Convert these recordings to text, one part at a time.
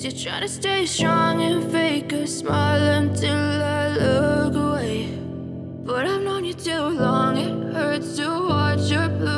You're trying to stay strong and fake a smile until I look away. But I've known you too long, it hurts to watch your blue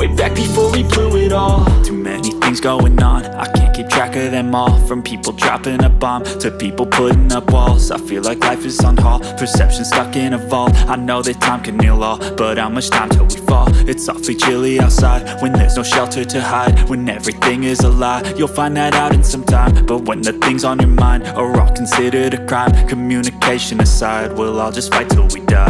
Way back before we blew it all. Too many things going on. I can't keep track of them all. From people dropping a bomb To people putting up walls. I feel like life is on hold. Perception stuck in a vault. I know that time can heal all But how much time till we fall? It's awfully chilly outside When there's no shelter to hide. When everything is a lie You'll find that out in some time. But when the things on your mind Are all considered a crime Communication aside We'll all just fight till we die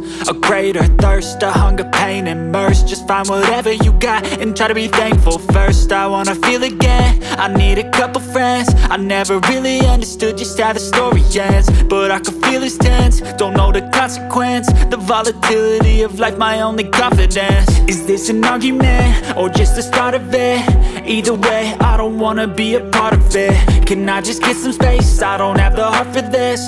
A greater thirst, a hunger, pain, and Just find whatever you got and try to be thankful first. I wanna feel again, I need a couple friends. I never really understood just how the story ends But I can feel it's tense, don't know the consequence The volatility of life, my only confidence. Is this an argument, or just the start of it? Either way, I don't wanna be a part of it. Can I just get some space? I don't have the heart for this